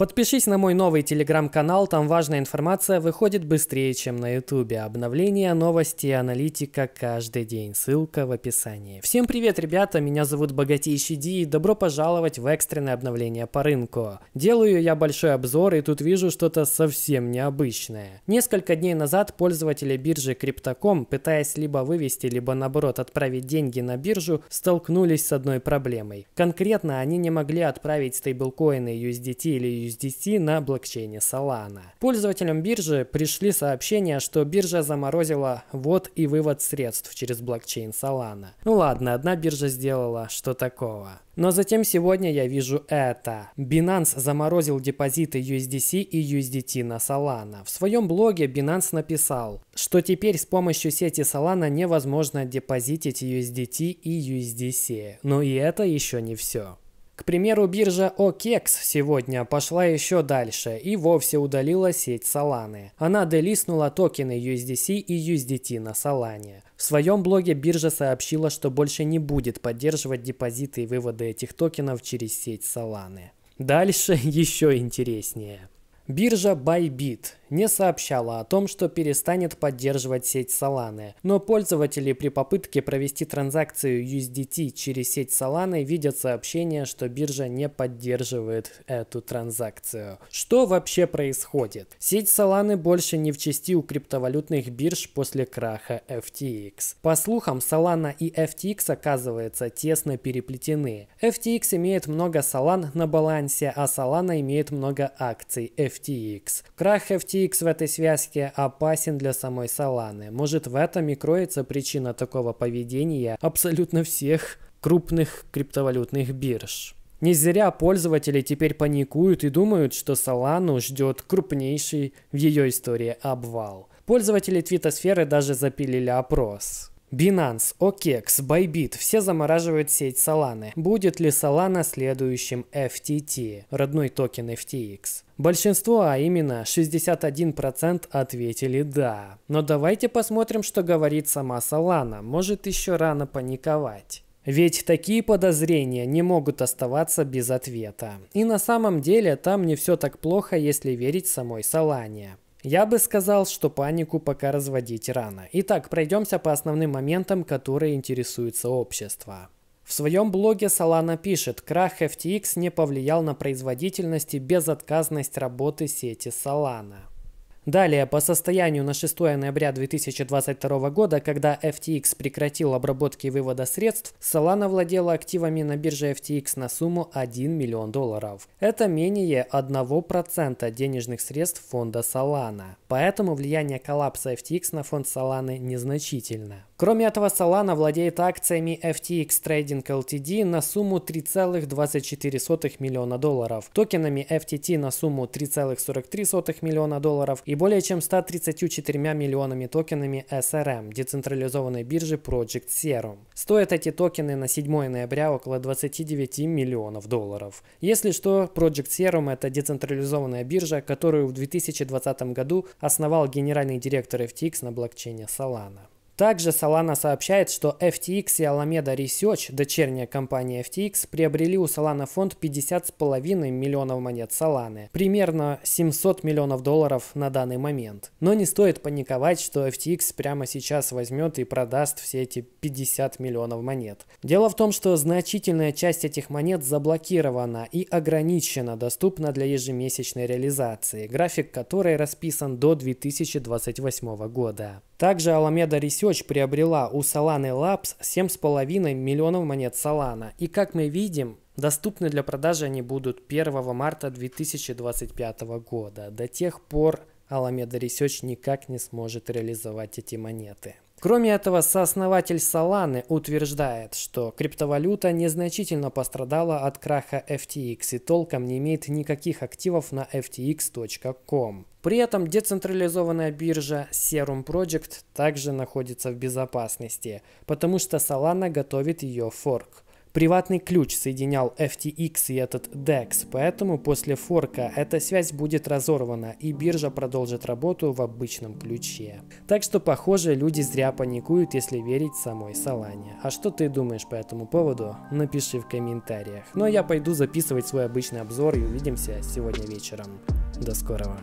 Подпишись на мой новый телеграм-канал, там важная информация выходит быстрее, чем на ютубе. Обновления, новости и аналитика каждый день. Ссылка в описании. Всем привет, ребята, меня зовут Богатейший Ди и добро пожаловать в экстренное обновление по рынку. Делаю я большой обзор и тут вижу что-то совсем необычное. Несколько дней назад пользователи биржи Crypto.com, пытаясь либо вывести, либо наоборот отправить деньги на биржу, столкнулись с одной проблемой. Конкретно они не могли отправить стейблкоины USDT или USDC на блокчейне Solana. Пользователям биржи пришли сообщения, что биржа заморозила ввод и вывод средств через блокчейн Solana. Ну ладно, одна биржа сделала, что такого. Но затем сегодня я вижу это. Binance заморозил депозиты USDC и USDT на Solana. В своем блоге Binance написал, что теперь с помощью сети Solana невозможно депозитить USDT и USDC. Но и это еще не все. К примеру, биржа OKEX сегодня пошла еще дальше и вовсе удалила сеть Solana. Она делистнула токены USDC и USDT на Solana. В своем блоге биржа сообщила, что больше не будет поддерживать депозиты и выводы этих токенов через сеть Solana. Дальше еще интереснее. Биржа Bybit не сообщала о том, что перестанет поддерживать сеть Solana, но пользователи при попытке провести транзакцию USDT через сеть Solana видят сообщение, что биржа не поддерживает эту транзакцию. Что вообще происходит? Сеть Solana больше не в части у криптовалютных бирж после краха FTX. По слухам, Solana и FTX оказывается тесно переплетены. FTX имеет много Solana на балансе, а Solana имеет много акций FTX. Крах FTX в этой связке опасен для самой Solana. Может в этом и кроется причина такого поведения абсолютно всех крупных криптовалютных бирж. Не зря пользователи теперь паникуют и думают, что Solana ждет крупнейший в ее истории обвал. Пользователи твитосферы даже запилили опрос. Binance, OKEX, Bybit – все замораживают сеть Solana. Будет ли Solana следующим FTT, родной токен FTX? Большинство, а именно 61% ответили «да». Но давайте посмотрим, что говорит сама Solana. Может еще рано паниковать. Ведь такие подозрения не могут оставаться без ответа. И на самом деле там не все так плохо, если верить самой Солане. Я бы сказал, что панику пока разводить рано. Итак, пройдемся по основным моментам, которые интересуют сообщество. В своем блоге Solana пишет, крах FTX не повлиял на производительность и безотказность работы сети Solana. Далее, по состоянию на 6 ноября 2022 года, когда FTX прекратил обработки и вывода средств, Solana владела активами на бирже FTX на сумму 1 миллион долларов. Это менее 1% денежных средств фонда Solana. Поэтому влияние коллапса FTX на фонд Solana незначительно. Кроме этого, Solana владеет акциями FTX Trading Ltd на сумму 3,24 миллиона долларов, токенами FTT на сумму 3,43 миллиона долларов и более чем 134 миллионами токенами SRM, децентрализованной биржи Project Serum. Стоят эти токены на 7 ноября около 29 миллионов долларов. Если что, Project Serum это децентрализованная биржа, которую в 2020 году основал генеральный директор FTX на блокчейне Solana. Также Solana сообщает, что FTX и Alameda Research, дочерняя компания FTX, приобрели у Solana фонд 50,5 миллионов монет Solana, примерно 700 миллионов долларов на данный момент. Но не стоит паниковать, что FTX прямо сейчас возьмет и продаст все эти 50 миллионов монет. Дело в том, что значительная часть этих монет заблокирована и ограничена доступна для ежемесячной реализации, график которой расписан до 2028 года. Также Alameda Research приобрела у Solana Labs 7,5 миллионов монет Solana. И как мы видим, доступны для продажи они будут 1 марта 2025 года. До тех пор Alameda Research никак не сможет реализовать эти монеты. Кроме этого, сооснователь Solana утверждает, что криптовалюта незначительно пострадала от краха FTX и толком не имеет никаких активов на ftx.com. При этом децентрализованная биржа Serum Project также находится в безопасности, потому что Solana готовит ее форк. Приватный ключ соединял FTX и этот DEX, поэтому после форка эта связь будет разорвана и биржа продолжит работу в обычном ключе. Так что, похоже, люди зря паникуют, если верить самой Солане. А что ты думаешь по этому поводу? Напиши в комментариях. Ну а я пойду записывать свой обычный обзор и увидимся сегодня вечером. До скорого.